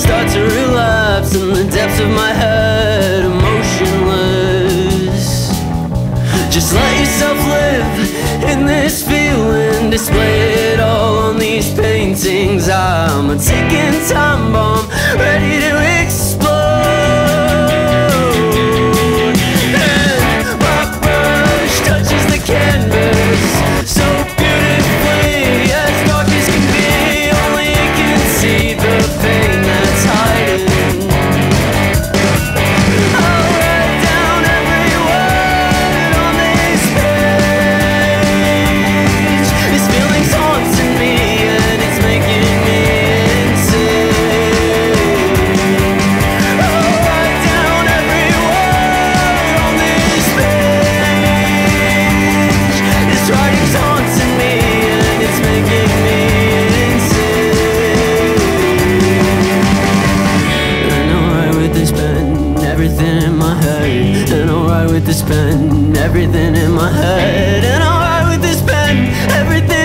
start to relapse in the depths of my head, emotionless. Just let yourself live in this feeling, display it all on these paintings. I'm a ticking time bomb. with this pen, everything in my head, and I'll write with this pen, everything.